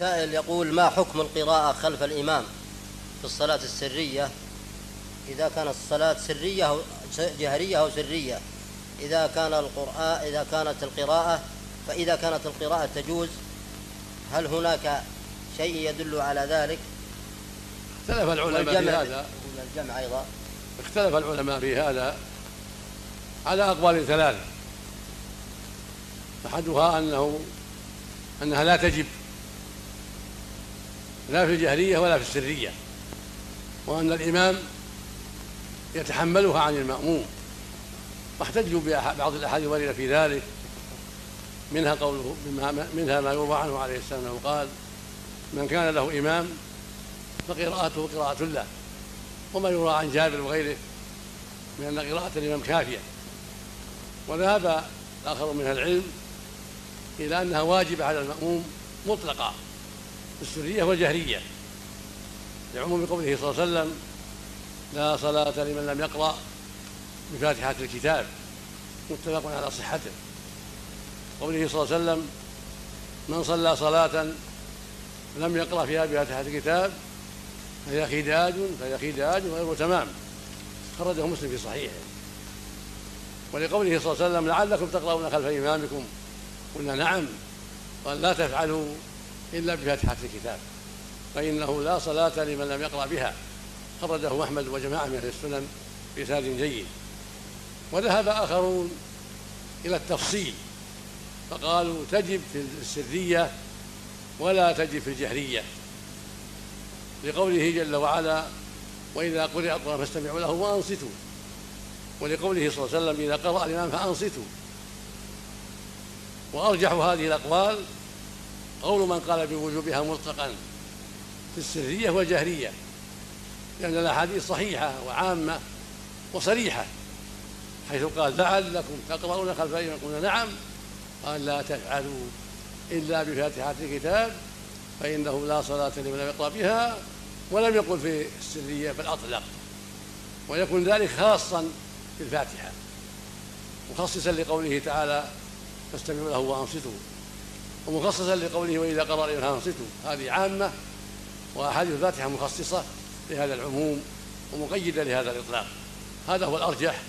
سائل يقول ما حكم القراءة خلف الإمام في الصلاة السرية؟ إذا كانت الصلاة سرية أو جهرية أو سرية. إذا كان القرآن إذا كانت القراءة فإذا كانت القراءة تجوز هل هناك شيء يدل على ذلك؟ اختلف العلماء في هذا. الجمع أيضا. اختلف العلماء في هذا على أقوال ثلاثة. أحدها أنه أنها لا تجب. لا في الجهرية ولا في السرية وأن الإمام يتحملها عن المأموم. واحتجوا ببعض الأحاديث الواردة في ذلك. منها قوله منها ما يروى عنه عليه السلام أنه قال من كان له إمام فقراءته قراءة له وما يروى عن جابر وغيره من أن قراءة الإمام كافية. وذهب الآخر من العلم إلى أنها واجبة على المأموم مطلقة السرية والجهرية. لعموم قوله صلى الله عليه وسلم لا صلاة لمن لم يقرأ بفاتحة الكتاب متفق على صحته. قوله صلى الله عليه وسلم من صلى صلاة لم يقرأ فيها بفاتحة الكتاب فهي خداج فهي خداج غير تمام. خرجه مسلم في صحيحه. ولقوله صلى الله عليه وسلم لعلكم تقرؤون خلف إمامكم. قلنا نعم. قال لا تفعلوا. إلا بفاتحة الكتاب فإنه لا صلاة لمن لم يقرأ بها. خرجه أحمد وجماعة من أهل السنن بإسناد جيد. وذهب آخرون إلى التفصيل فقالوا تجب في السرية ولا تجب في الجهرية. لقوله جل وعلا وإذا قرئ القرآن فاستمعوا له وأنصتوا. ولقوله صلى الله عليه وسلم إذا قرأ الإمام فأنصتوا. وأرجح هذه الأقوال قول من قال بوجوبها مطلقا في السرية والجهرية لأن الأحاديث صحيحة وعامة وصريحة حيث قال لعلكم تقرؤون خلف قلنا نعم قال لا تفعلوا إلا بفاتحة الكتاب فإنه لا صلاة لمن لم يقرأ بها ولم يقل في السرية بل أطلق ويكون ذلك خاصا بالفاتحة مخصصا لقوله تعالى فاستمعوا له وأنصتوا ومخصصا لقوله وإذا قرأ الإمام فأنصتوا. هذه عامة وأحاديث الفاتحة مخصصة لهذا العموم ومقيدة لهذا الإطلاق. هذا هو الأرجح.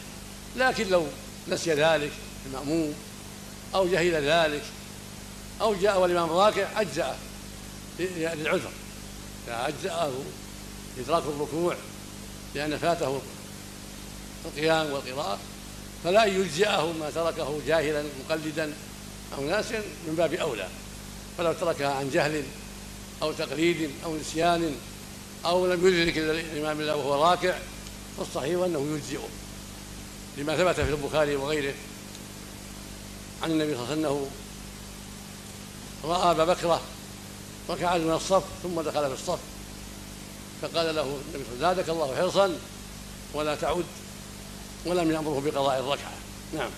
لكن لو نسي ذلك المأموم أو جهل ذلك أو جاء والإمام راكع أجزأه للعذر. أجزأه إدراك الركوع لأن فاته القيام والقراءة. فلا يجزئه ما تركه جاهلا مقلدا أو ناسيا من باب أولى. فلو تركها عن جهل أو تقليد أو نسيان أو لم يدرك الإمام الله وهو راكع فالصحيح أنه يجزئه لما ثبت في البخاري وغيره عن النبي صلى الله عليه وسلم رأى أبا بكرة ركع من الصف ثم دخل في الصف فقال له النبي صلى الله عليه وسلم زادك الله حرصا ولا تعد ولم يأمره بقضاء الركعة. نعم.